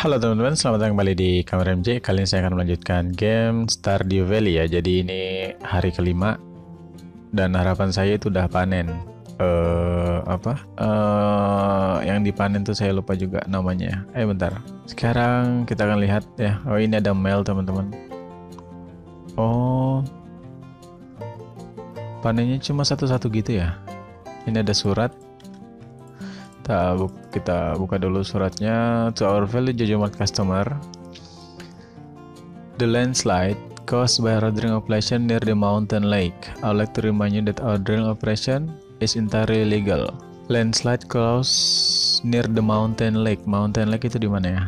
Halo teman-teman, selamat datang kembali di Kamera MJ. Kali ini saya akan melanjutkan game Stardew Valley ya. Jadi ini hari kelima dan harapan saya itu udah panen. Uh, apa? Uh, yang dipanen tuh saya lupa juga namanya. Eh bentar. Sekarang kita akan lihat ya. Oh ini ada mail teman-teman. Oh, panennya cuma satu-satu gitu ya. Ini ada surat kita kita buka dulu suratnya. To our value judgment customer the landslide caused by our drilling operation near the mountain lake. I would like to remind you that our drilling operation is entirely legal landslide caused near the mountain lake. Mountain lake itu di mana ya?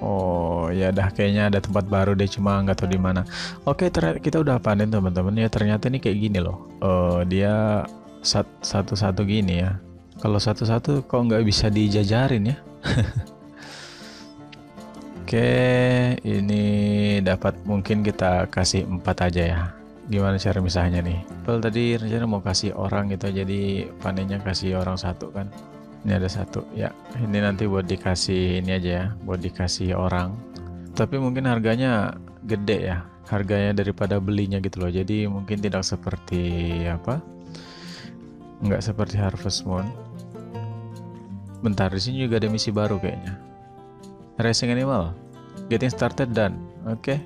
Oh ya dah kayaknya ada tempat baru deh cuma nggak tahu di mana. Oke ternyata kita udah panen teman-teman ya ternyata ini kayak gini loh. Uh, dia satu-satu gini ya. Kalau satu-satu kok nggak bisa dijajarin ya. Oke ini dapat mungkin kita kasih empat aja ya. Gimana cara misahnya nih? Well tadi rencana mau kasih orang gitu jadi panennya kasih orang satu kan ini ada satu ya ini nanti buat dikasih ini aja ya buat dikasih orang tapi mungkin harganya gede ya harganya daripada belinya gitu loh jadi mungkin tidak seperti apa nggak seperti Harvest Moon bentar di sini juga ada misi baru kayaknya racing animal getting started done oke okay.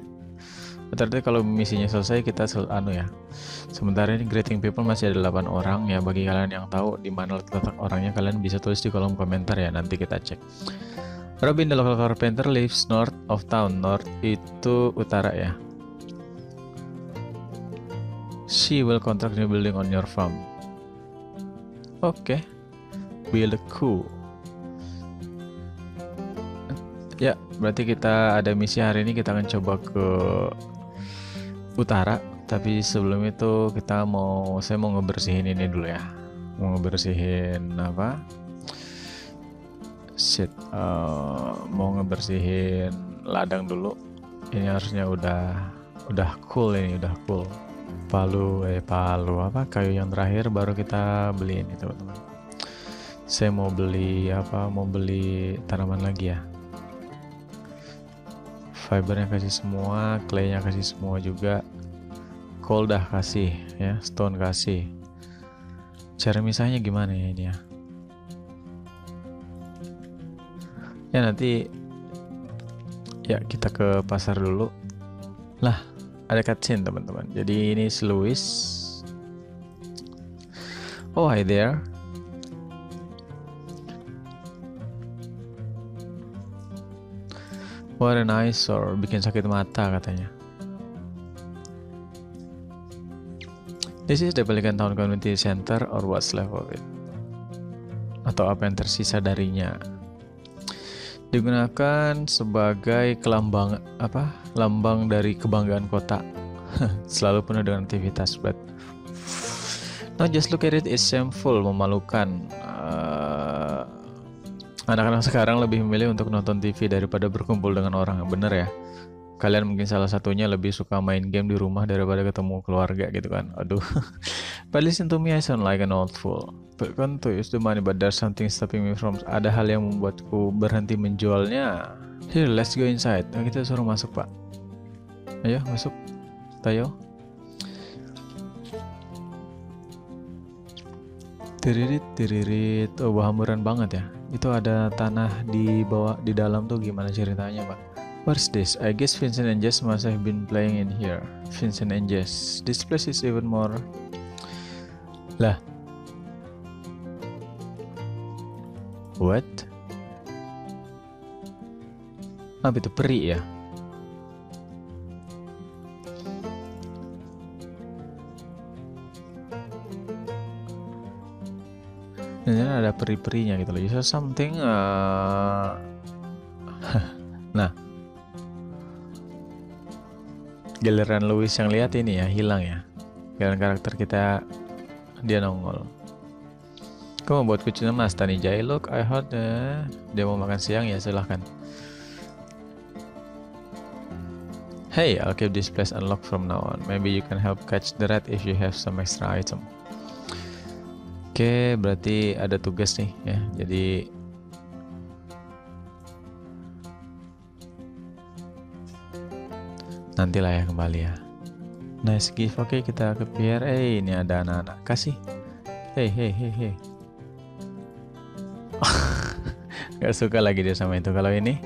Berarti kalau misinya selesai kita sel anu ya. Sementara ini greeting people masih ada 8 orang ya. Bagi kalian yang tahu di mana letak orangnya kalian bisa tulis di kolom komentar ya. Nanti kita cek. Robin the local carpenter lives north of town. North itu utara ya. She will contract new building on your farm. Oke. Okay. Build a coup. Ya, berarti kita ada misi hari ini kita akan coba ke utara tapi sebelum itu kita mau saya mau ngebersihin ini dulu ya mau ngebersihin apa shit uh, mau ngebersihin ladang dulu. Ini harusnya udah udah cool ini udah cool. Palu eh palu apa? Kayu yang terakhir baru kita beli ini teman-teman. Saya mau beli apa? Mau beli tanaman lagi ya. Fibernya kasih semua claynya kasih semua juga. Coal dah kasih ya. Stone kasih. Cara misalnya gimana ya ini ya ya nanti ya kita ke pasar dulu lah ada cutscene teman-teman jadi ini si Louis oh hi there What an eyesore, bikin sakit mata katanya. This is the Pelican Town Community Center or what's left of it. Atau apa yang tersisa darinya. Digunakan sebagai kelambang apa? Lambang dari kebanggaan kota. Selalu penuh dengan aktivitas, but Now just look at it, it's shameful, memalukan. Anak-anak sekarang lebih memilih untuk nonton TV daripada berkumpul dengan orang. Bener ya? Kalian mungkin salah satunya lebih suka main game di rumah daripada ketemu keluarga gitu kan. Aduh. But listen to me, I sound like an old fool. But kan to use the money, but there's something stopping me from... Ada hal yang membuatku berhenti menjualnya. Here, let's go inside. Nah, kita suruh masuk, Pak. Ayo, masuk. Tayo. Tiririt, tiririt. Oh, hamburan banget ya itu ada tanah di bawah di dalam tuh gimana ceritanya pak What's this? I guess Vincent and Jess must have been playing in here. Vincent and Jess. This place is even more. Lah. What? Apa itu peri ya? dan ada peri-perinya gitu loh saw something uh... nah giliran Louis yang lihat ini ya hilang ya giliran karakter kita dia nongol kamu buat kucing mas Tani Jai look I heard uh, dia mau makan siang ya silahkan Hey, I'll keep this place unlocked from now on. Maybe you can help catch the rat if you have some extra item. Oke, berarti ada tugas nih ya. Jadi nantilah ya kembali ya. Nice gift. Oke, kita ke PRA. Eh, ini ada anak-anak. Kasih. Hei, hei, hei, hei. Gak suka lagi dia sama itu. Kalau ini,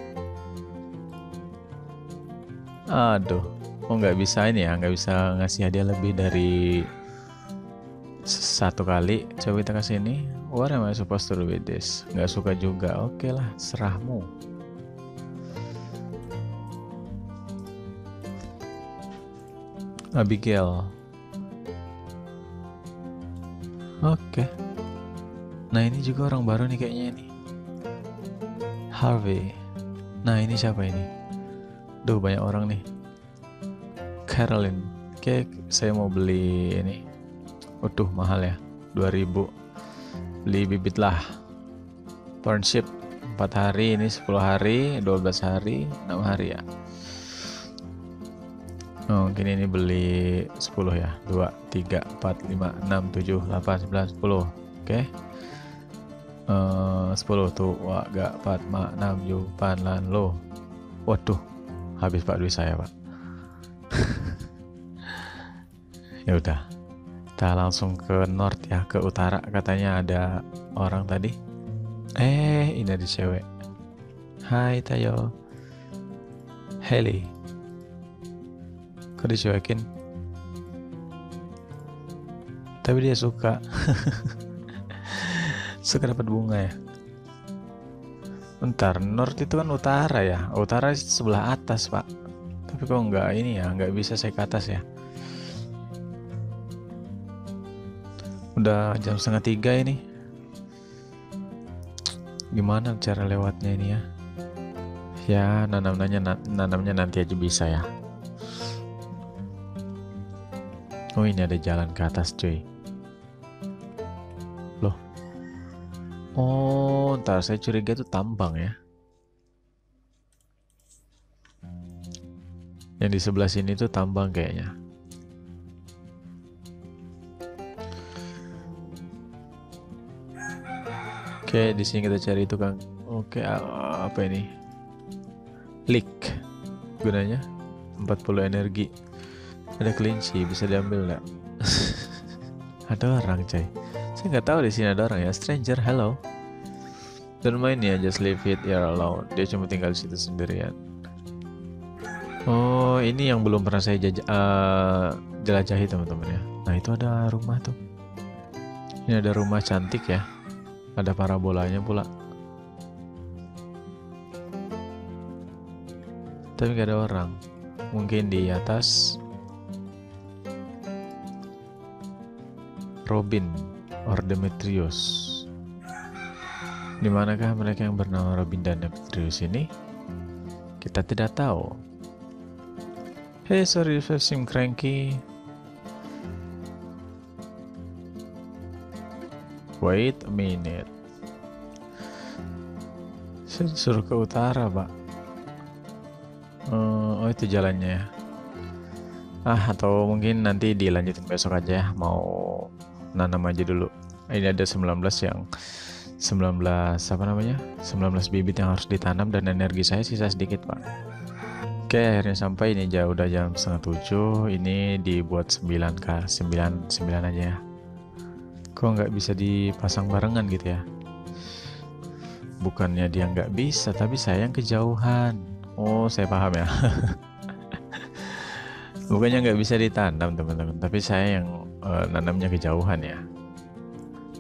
aduh, oh nggak bisa ini ya, nggak bisa ngasih hadiah lebih dari satu kali coba kita kasih ini what am I supposed to do with this nggak suka juga oke okay lah serahmu Abigail. Oke. Nah ini juga orang baru nih kayaknya ini. Harvey. Nah ini siapa ini? Duh banyak orang nih. Carolyn. Oke saya mau beli ini. Waduh mahal ya. 2000 Beli bibit lah. Partnership 4 hari ini 10 hari 12 hari 6 hari ya Oh ini beli 10 ya. 2, 3, 4, 5, 6, 7, 8, 9, 10 Oke. Okay. Uh, 10 tuh wah gak 4, 5, 6, 7, 8, lan lo. Waduh Habis pak duit saya pak. Ya udah kita langsung ke north ya ke utara. Katanya ada orang tadi. Eh ini ada cewek. Hai Tayo. Heli kok dicuekin tapi dia suka. Suka dapat bunga ya? Bentar, north itu kan utara ya? Utara sebelah atas pak. Tapi kok nggak ini ya? Nggak bisa saya ke atas ya? Udah jam setengah tiga ini. Gimana cara lewatnya ini ya? Ya nanamnya nanamnya nanti aja bisa ya oh ini ada jalan ke atas cuy loh oh ntar saya curiga itu tambang ya yang di sebelah sini tuh tambang kayaknya Oke, di sini kita cari tukang. Oke, apa ini? Leak. Gunanya 40 energi. Ada kelinci, bisa diambil nggak? ada orang, coy. Saya nggak tahu di sini ada orang ya. Stranger, hello. Don't mind ya, just leave it here alone. Dia cuma tinggal di situ sendirian. Oh, ini yang belum pernah saya jajah, uh, jelajahi teman-teman ya. Nah, itu ada rumah tuh. Ini ada rumah cantik ya ada parabolanya pula tapi gak ada orang mungkin di atas Robin or Demetrius di manakah mereka yang bernama Robin dan Demetrius ini kita tidak tahu Hey sorry if I cranky Wait a minute. Saya disuruh ke utara, Pak. Uh, oh, itu jalannya ya. Ah, atau mungkin nanti dilanjutin besok aja ya. Mau nanam aja dulu. Ini ada 19 yang 19 apa namanya? 19 bibit yang harus ditanam dan energi saya sisa sedikit, Pak. Oke, akhirnya sampai ini jauh udah jam setengah tujuh. Ini dibuat 9 k 9 9 aja ya kok nggak bisa dipasang barengan gitu ya bukannya dia nggak bisa tapi saya yang kejauhan oh saya paham ya bukannya nggak bisa ditanam teman-teman tapi saya yang uh, nanamnya kejauhan ya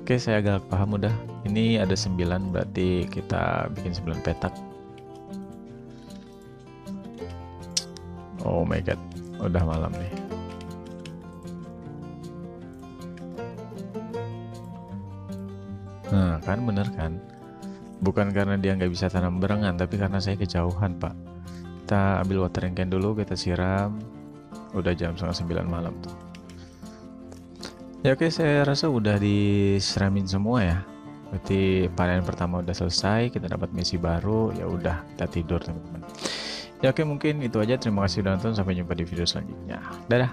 oke saya agak paham udah ini ada 9 berarti kita bikin 9 petak oh my god udah malam nih Nah, kan bener kan? Bukan karena dia nggak bisa tanam barengan, tapi karena saya kejauhan, Pak. Kita ambil watering can dulu, kita siram. Udah jam setengah sembilan malam tuh. Ya oke, saya rasa udah disiramin semua ya. Berarti panen pertama udah selesai, kita dapat misi baru, ya udah kita tidur teman-teman. Ya oke mungkin itu aja. Terima kasih sudah nonton. Sampai jumpa di video selanjutnya. Dadah.